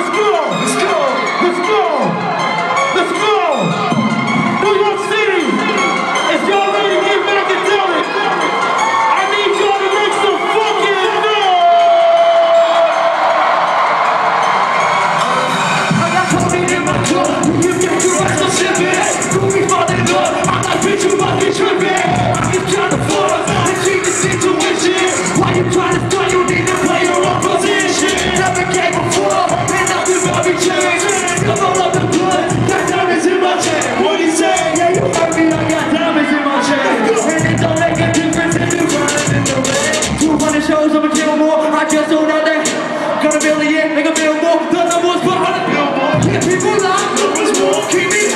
Let's go! make a billboard. The numbers put on a billboard. People like numbers walking